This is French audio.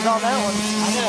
les jardins.